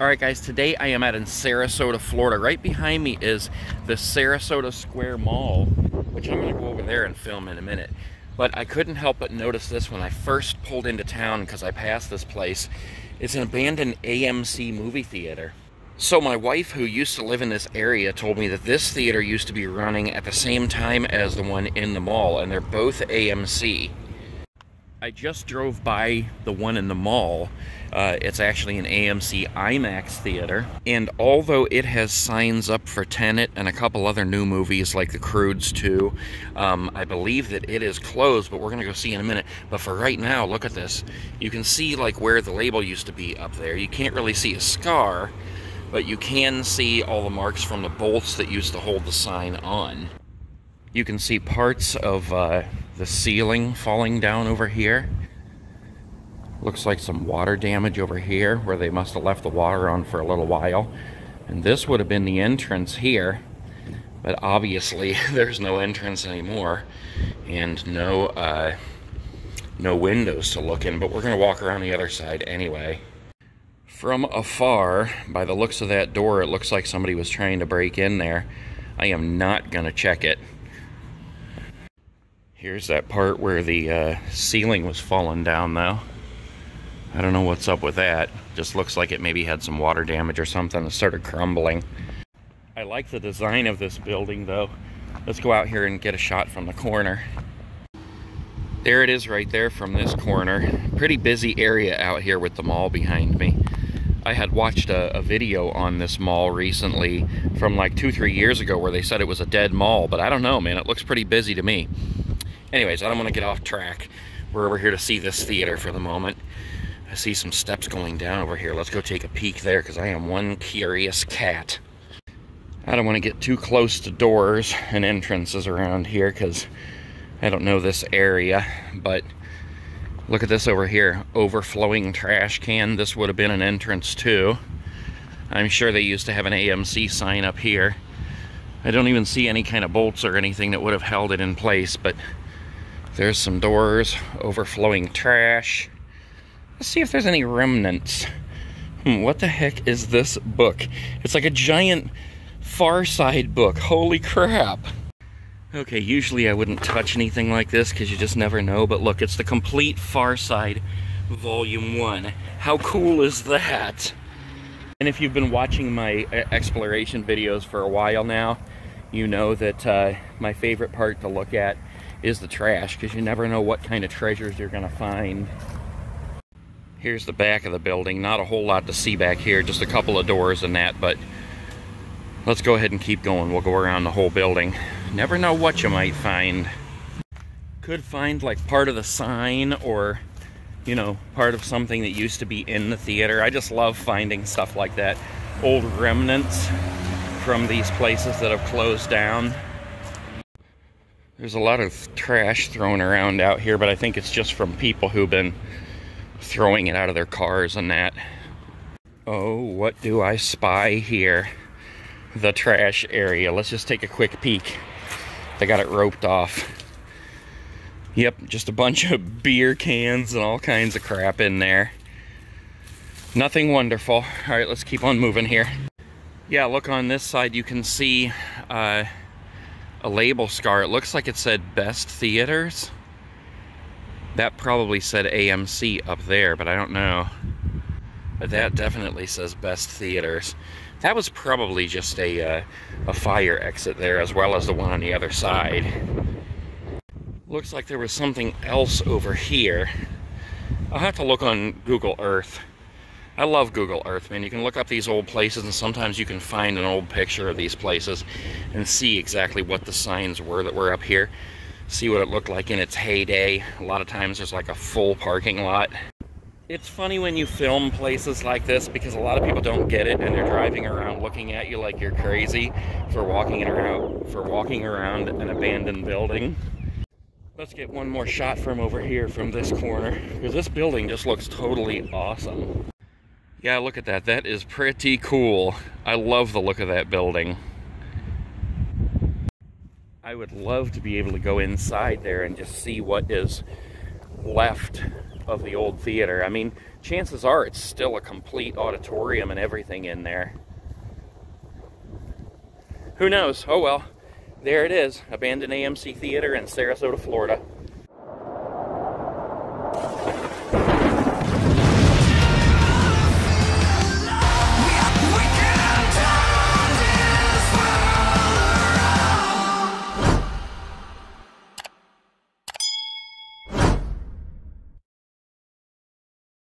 All right, guys, today I am out in Sarasota, Florida. Right behind me is the Sarasota Square Mall, which I'm gonna go over there and film in a minute. But I couldn't help but notice this when I first pulled into town because I passed this place. It's an abandoned AMC movie theater. So my wife, who used to live in this area, told me that this theater used to be running at the same time as the one in the mall, and they're both AMC. I just drove by the one in the mall. Uh, it's actually an AMC IMAX theater. And although it has signs up for Tenet and a couple other new movies like The Croods 2, um, I believe that it is closed, but we're going to go see in a minute. But for right now, look at this. You can see like where the label used to be up there. You can't really see a scar, but you can see all the marks from the bolts that used to hold the sign on. You can see parts of uh, the ceiling falling down over here. Looks like some water damage over here where they must have left the water on for a little while. And this would have been the entrance here. But obviously there's no entrance anymore and no uh, no windows to look in. But we're to walk around the other side anyway. From afar, by the looks of that door, it looks like somebody was trying to break in there. I am not to check it. Here's that part where the uh, ceiling was falling down though. I don't know what's up with that. Just looks like it maybe had some water damage or something. It started crumbling. I like the design of this building though. Let's go out here and get a shot from the corner. There it is right there from this corner. Pretty busy area out here with the mall behind me. I had watched a, a, video on this mall recently from like two, three years ago where they said it was a dead mall, but I don't know, man. It looks pretty busy to me. Anyways, I don't want to get off track. We're over here to see this theater for the moment. I see some steps going down over here. Let's go take a peek there because I am one curious cat. I don't want to get too close to doors and entrances around here because I don't know this area, but look at this over here. Overflowing trash can. This would have been an entrance too. I'm sure they used to have an AMC sign up here. I don't even see any kind of bolts or anything that would have held it in place, but there's some doors, overflowing trash. Let's see if there's any remnants. Hmm, what the heck is this book? It's like a giant Far Side book. Holy crap. Okay, usually I wouldn't touch anything like this because you just never know, but look, it's the complete Far Side Volume 1. How cool is that? And if you've been watching my uh, exploration videos for a while now, you know that uh, my favorite part to look at is the trash because you never know what kind of treasures you're going to find. Here's the back of the building. Not a whole lot to see back here, just a couple of doors and that, but let's go ahead and keep going. We'll go around the whole building. Never know what you might find. Could find like part of the sign or, you know, part of something that used to be in the theater. I just love finding stuff like that. Old remnants from these places that have closed down. There's a lot of trash thrown around out here, but I think it's just from people who've been throwing it out of their cars and that. Oh, what do I spy here? The trash area. Let's just take a quick peek. They got it roped off. Yep, just a bunch of beer cans and all kinds of crap in there. Nothing wonderful. All right, let's keep on moving here. Yeah, look on this side, you can see uh, a label scar. It looks like it said Best Theaters. That probably said AMC up there, but I don't know. But that definitely says Best Theaters. That was probably just a, uh, a fire exit there, as well as the one on the other side. Looks like there was something else over here. I'll have to look on Google Earth. I love Google Earth, man. You can look up these old places and sometimes you can find an old picture of these places and see exactly what the signs were that were up here. See what it looked like in its heyday. A lot of times there's like a full parking lot. It's funny when you film places like this because a lot of people don't get it and they're driving around looking at you like you're crazy for walking around for walking around an abandoned building. Let's get one more shot from over here from this corner because this building just looks totally awesome. Yeah, look at that. That is pretty cool. I love the look of that building. I would love to be able to go inside there and just see what is left of the old theater. I mean, chances are it's still a complete auditorium and everything in there. Who knows? Oh well, there it is abandoned AMC Theater in Sarasota, Florida.